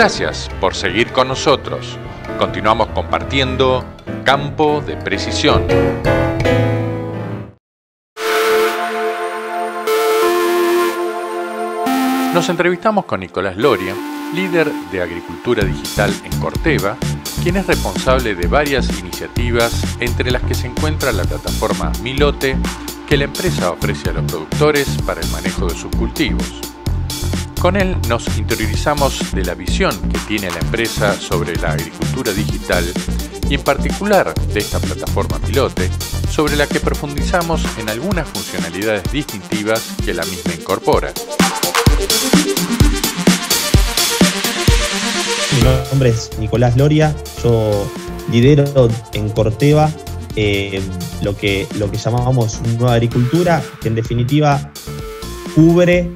Gracias por seguir con nosotros. Continuamos compartiendo Campo de Precisión. Nos entrevistamos con Nicolás Loria, líder de Agricultura Digital en Corteva, quien es responsable de varias iniciativas, entre las que se encuentra la plataforma Milote, que la empresa ofrece a los productores para el manejo de sus cultivos. Con él nos interiorizamos de la visión que tiene la empresa sobre la agricultura digital y en particular de esta plataforma Milote, sobre la que profundizamos en algunas funcionalidades distintivas que la misma incorpora. Mi nombre es Nicolás Loria, yo lidero en Corteva eh, lo, que, lo que llamamos nueva agricultura, que en definitiva cubre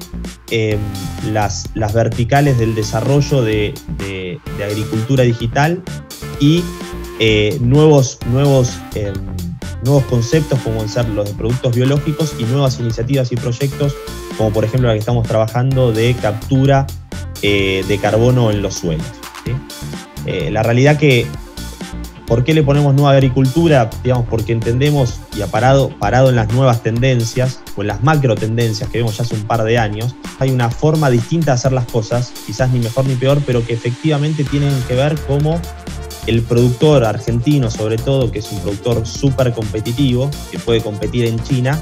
eh, las, verticales del desarrollo de, agricultura digital y eh, nuevos, nuevos, nuevos conceptos como ser los de productos biológicos y nuevas iniciativas y proyectos como por ejemplo la que estamos trabajando de captura de carbono en los suelos. Eh, la realidad que, ¿por qué le ponemos nueva agricultura? Digamos, porque entendemos, y ha parado, parado en las nuevas tendencias, o en las macro tendencias que vemos ya hace un par de años, hay una forma distinta de hacer las cosas, quizás ni mejor ni peor, pero que efectivamente tienen que ver cómo el productor argentino, sobre todo, que es un productor súper competitivo, que puede competir en China,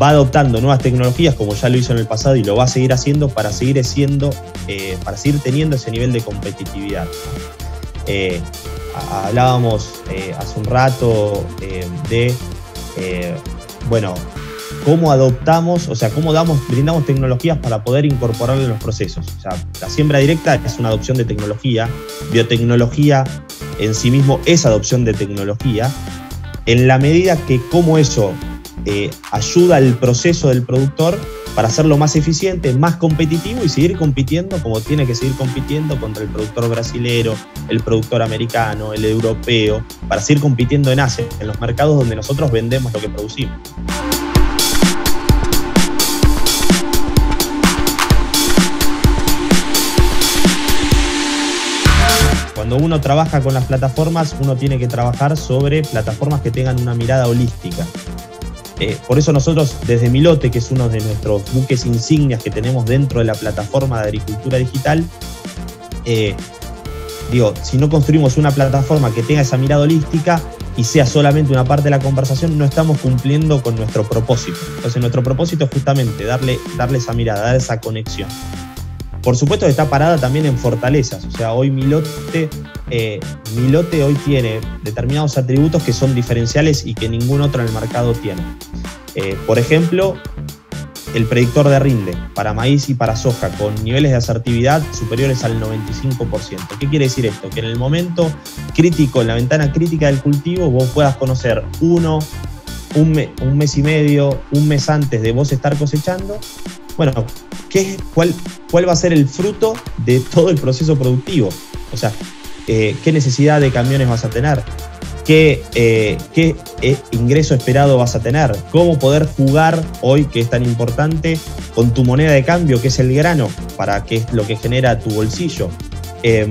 va adoptando nuevas tecnologías como ya lo hizo en el pasado y lo va a seguir haciendo para seguir siendo, eh, para seguir teniendo ese nivel de competitividad. Eh, hablábamos eh, hace un rato de, bueno, cómo adoptamos, o sea, cómo damos, brindamos tecnologías para poder incorporarlo en los procesos. La siembra directa es una adopción de tecnología, biotecnología en sí mismo es adopción de tecnología, en la medida que cómo eso eh, ayuda al proceso del productor para hacerlo más eficiente, más competitivo y seguir compitiendo como tiene que seguir compitiendo contra el productor brasilero, el productor americano, el europeo, para seguir compitiendo en Asia, en los mercados donde nosotros vendemos lo que producimos. Cuando uno trabaja con las plataformas, uno tiene que trabajar sobre plataformas que tengan una mirada holística. Eh, por eso nosotros desde Milote, que es uno de nuestros buques insignias que tenemos dentro de la plataforma de agricultura digital, eh, digo, si no construimos una plataforma que tenga esa mirada holística y sea solamente una parte de la conversación, no estamos cumpliendo con nuestro propósito. Entonces nuestro propósito es justamente darle, darle esa mirada, dar esa conexión. Por supuesto está parada también en fortalezas, o sea, hoy Milote, eh, Milote hoy tiene determinados atributos que son diferenciales y que ningún otro en el mercado tiene. Eh, por ejemplo, el predictor de rinde para maíz y para soja con niveles de asertividad superiores al 95%. ¿Qué quiere decir esto? Que en el momento crítico, en la ventana crítica del cultivo, vos puedas conocer uno, un, un mes y medio, un mes antes de vos estar cosechando, bueno, ¿qué, cuál, ¿cuál va a ser el fruto de todo el proceso productivo? O sea, eh, ¿qué necesidad de camiones vas a tener? ¿Qué, eh, qué eh, ingreso esperado vas a tener? ¿Cómo poder jugar hoy, que es tan importante, con tu moneda de cambio, que es el grano, para que es lo que genera tu bolsillo? Em,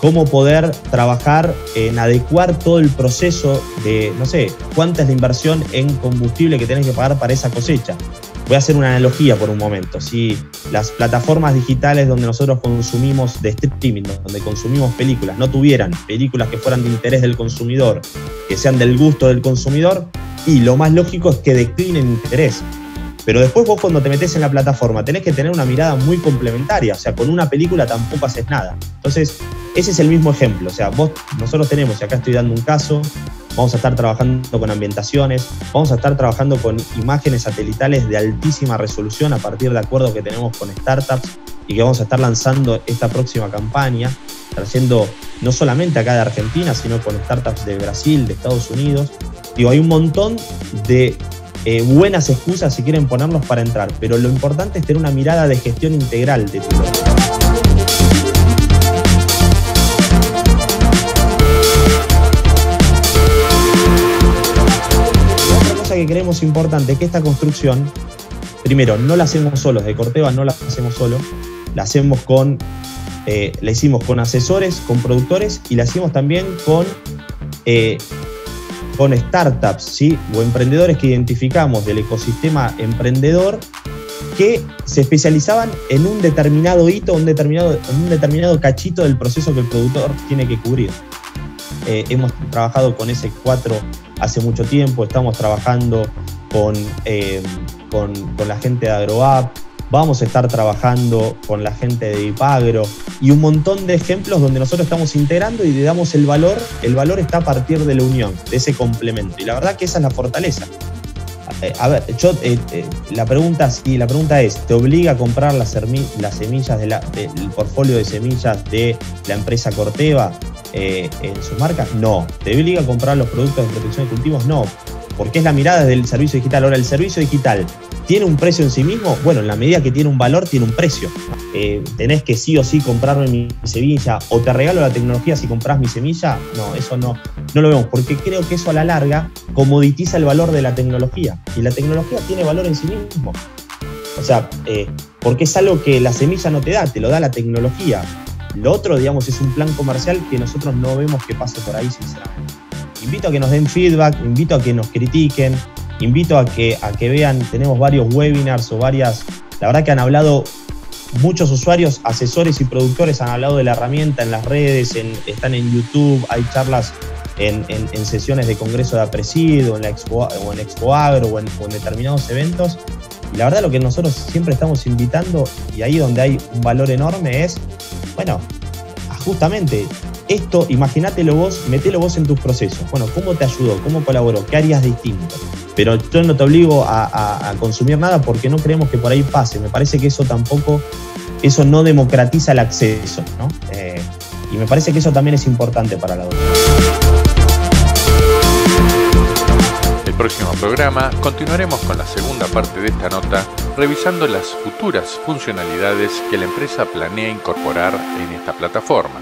cómo poder trabajar en adecuar todo el proceso de, no sé, cuánta es la inversión en combustible que tenés que pagar para esa cosecha. Voy a hacer una analogía por un momento. Si las plataformas digitales donde nosotros consumimos de streaming, donde consumimos películas, no tuvieran películas que fueran de interés del consumidor, que sean del gusto del consumidor, y lo más lógico es que declinen interés. Pero después vos cuando te metes en la plataforma tenés que tener una mirada muy complementaria, o sea, con una película tampoco haces nada. Entonces, ese es el mismo ejemplo, o sea, vos, nosotros tenemos, y acá estoy dando un caso, vamos a estar trabajando con ambientaciones, vamos a estar trabajando con imágenes satelitales de altísima resolución a partir de acuerdos que tenemos con startups y que vamos a estar lanzando esta próxima campaña, trayendo no solamente acá de Argentina, sino con startups de Brasil, de Estados Unidos. Digo, hay un montón de eh, buenas excusas si quieren ponernos para entrar, pero lo importante es tener una mirada de gestión integral de tu que creemos importante que esta construcción, primero, no la hacemos solos, de Corteva no la hacemos solo, la hacemos con eh, la hicimos con asesores, con productores y la hicimos también con, eh, con startups ¿sí? o emprendedores que identificamos del ecosistema emprendedor que se especializaban en un determinado hito, un determinado, en un determinado cachito del proceso que el productor tiene que cubrir. Eh, hemos trabajado con ese 4 hace mucho tiempo, estamos trabajando con, con, con la gente de AgroApp, Vamos a estar trabajando con la gente de Ipagro y un montón de ejemplos donde nosotros estamos integrando y le damos el valor. El valor está a partir de la unión, de ese complemento. Y la verdad que esa es la fortaleza. Eh, a ver, yo, eh, eh, la, pregunta, la pregunta es, ¿te obliga a comprar las, semillas del portfolio de semillas de la empresa Corteva en sus marcas? No. ¿Te obliga a comprar los productos de protección de cultivos? No. Porque es la mirada del servicio digital. Ahora, el servicio digital ¿Tiene un precio en sí mismo? Bueno, en la medida que tiene un valor, tiene un precio. Eh, ¿Tenés que sí o sí comprarme mi semilla o te regalo la tecnología si compras mi semilla? No, eso no, no lo vemos, porque creo que eso a la larga comoditiza el valor de la tecnología. Y la tecnología tiene valor en sí mismo. O sea, eh, porque es algo que la semilla no te da, te lo da la tecnología. Lo otro, digamos, es un plan comercial que nosotros no vemos que pase por ahí, sinceramente. Invito a que nos den feedback, invito a que nos critiquen, invito a que, a que vean, tenemos varios webinars o varias, la verdad que han hablado muchos usuarios, asesores y productores han hablado de la herramienta en las redes, están en YouTube, hay charlas en, sesiones de congreso de Apresido, en la Expo, o en Expo Agro o en, determinados eventos. Y la verdad lo que nosotros siempre estamos invitando, y ahí donde hay un valor enorme, es, bueno, justamente esto, imagínatelo vos, metelo vos en tus procesos. Bueno, ¿cómo te ayudó? ¿Cómo colaboró? ¿Qué harías distinto? pero yo no te obligo a, consumir nada porque no creemos que por ahí pase. Me parece que eso tampoco, eso no democratiza el acceso, ¿no? Eh, y me parece que eso también es importante para la doctora. Próximo programa continuaremos con la segunda parte de esta nota, revisando las futuras funcionalidades que la empresa planea incorporar en esta plataforma.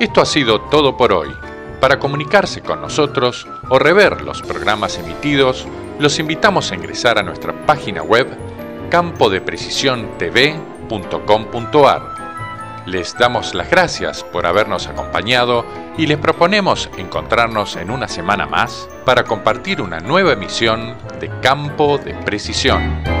Esto ha sido todo por hoy. Para comunicarse con nosotros o rever los programas emitidos, los invitamos a ingresar a nuestra página web Les damos las gracias por habernos acompañado y les proponemos encontrarnos en una semana más para compartir una nueva emisión de Campo de Precisión.